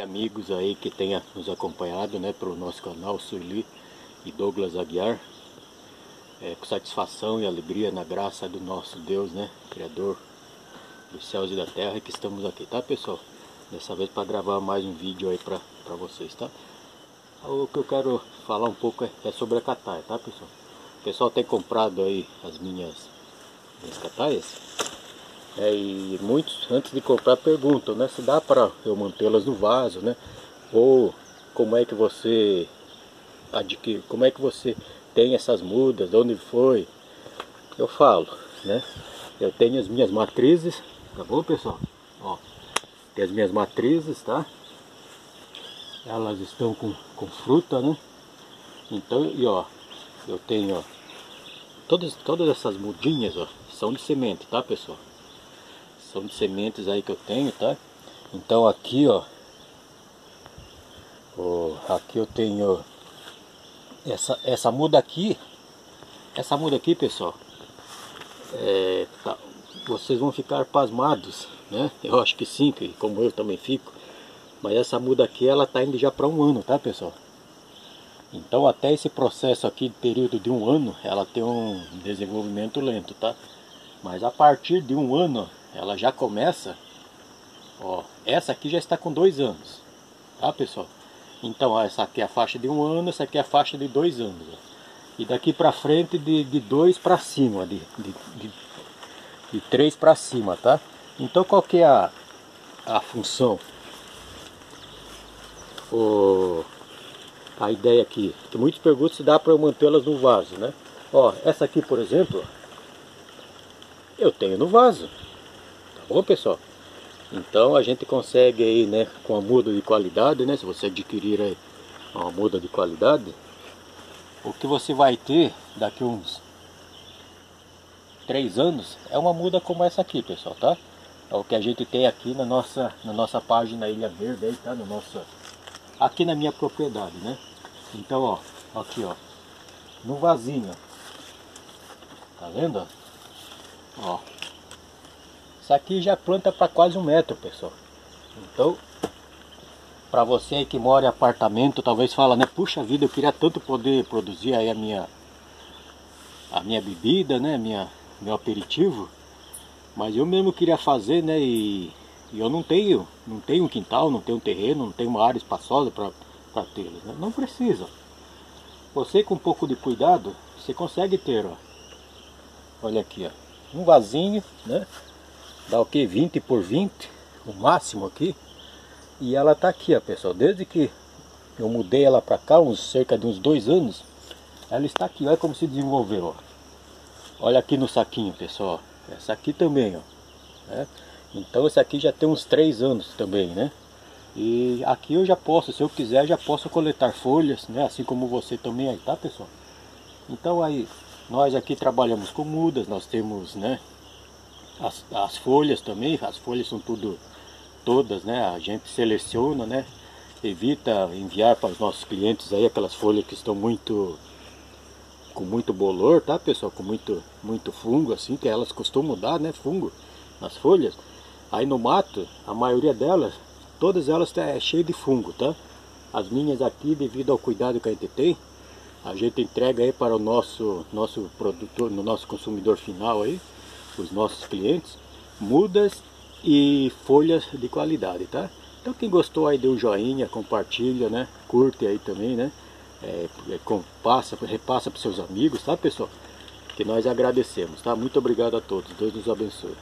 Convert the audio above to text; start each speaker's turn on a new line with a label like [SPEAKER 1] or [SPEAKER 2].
[SPEAKER 1] amigos aí que tenha nos acompanhado né, pelo nosso canal, Sueli e Douglas Aguiar. É, com satisfação e alegria na graça do nosso Deus, né? Criador dos céus e da terra que estamos aqui, tá pessoal? Dessa vez para gravar mais um vídeo aí para vocês, tá? O que eu quero falar um pouco é, é sobre a cataia, tá pessoal? O pessoal tem comprado aí as minhas, minhas cataias é, e muitos, antes de comprar, perguntam né, se dá para eu mantê-las no vaso, né? Ou como é que você adquire, como é que você tem essas mudas, de onde foi? Eu falo, né? Eu tenho as minhas matrizes, tá bom pessoal? Ó, tem as minhas matrizes, tá? Elas estão com, com fruta, né? Então, e ó, eu tenho, ó, todas, todas essas mudinhas, ó, são de semente, tá pessoal? São de sementes aí que eu tenho, tá? Então aqui, ó. ó aqui eu tenho essa, essa muda aqui. Essa muda aqui, pessoal. É, tá, vocês vão ficar pasmados, né? Eu acho que sim, que como eu também fico. Mas essa muda aqui, ela tá indo já para um ano, tá, pessoal? Então até esse processo aqui, período de um ano, ela tem um desenvolvimento lento, tá? Mas a partir de um ano, ela já começa, ó, essa aqui já está com dois anos, tá pessoal? Então, ó, essa aqui é a faixa de um ano, essa aqui é a faixa de dois anos. Ó. E daqui para frente de, de dois para cima, de, de, de, de três para cima, tá? Então qual que é a, a função? O, a ideia aqui, que muitos perguntam se dá para eu mantê-las no vaso, né? Ó, essa aqui, por exemplo, eu tenho no vaso. Bom pessoal, então a gente consegue aí, né, com a muda de qualidade, né, se você adquirir aí uma muda de qualidade, o que você vai ter daqui uns 3 anos é uma muda como essa aqui, pessoal, tá? É o que a gente tem aqui na nossa, na nossa página Ilha Verde, aí, tá? No nosso, aqui na minha propriedade, né? Então, ó, aqui, ó, no vasinho, tá vendo? Ó, isso aqui já planta para quase um metro, pessoal. Então, para você que mora em apartamento, talvez fala, né? Puxa vida, eu queria tanto poder produzir aí a minha a minha bebida, né? Minha meu aperitivo. Mas eu mesmo queria fazer, né? E, e eu não tenho, não tenho um quintal, não tenho um terreno, não tenho uma área espaçosa para tê-los. Né? Não precisa. Você com um pouco de cuidado, você consegue ter, ó. Olha aqui, ó. Um vasinho, né? Dá o que 20 por 20 o máximo aqui? E ela tá aqui ó pessoal. Desde que eu mudei ela para cá uns cerca de uns dois anos ela está aqui. Olha como se desenvolveu ó. olha aqui no saquinho pessoal essa aqui também ó. Né? então esse aqui já tem uns três anos também né? E aqui eu já posso se eu quiser já posso coletar folhas né? Assim como você também aí tá pessoal? Então aí nós aqui trabalhamos com mudas nós temos né as, as folhas também, as folhas são tudo, todas, né? A gente seleciona, né? Evita enviar para os nossos clientes aí aquelas folhas que estão muito com muito bolor, tá pessoal? Com muito, muito fungo assim, que elas costumam dar, né? Fungo nas folhas. Aí no mato, a maioria delas, todas elas tá, é cheia de fungo, tá? As minhas aqui, devido ao cuidado que a gente tem, a gente entrega aí para o nosso, nosso produtor, no nosso consumidor final aí, os nossos clientes, mudas e folhas de qualidade, tá? Então quem gostou aí dê um joinha, compartilha, né? Curte aí também, né? É, é passa, repassa para seus amigos, tá pessoal? Que nós agradecemos, tá? Muito obrigado a todos, Deus nos abençoe.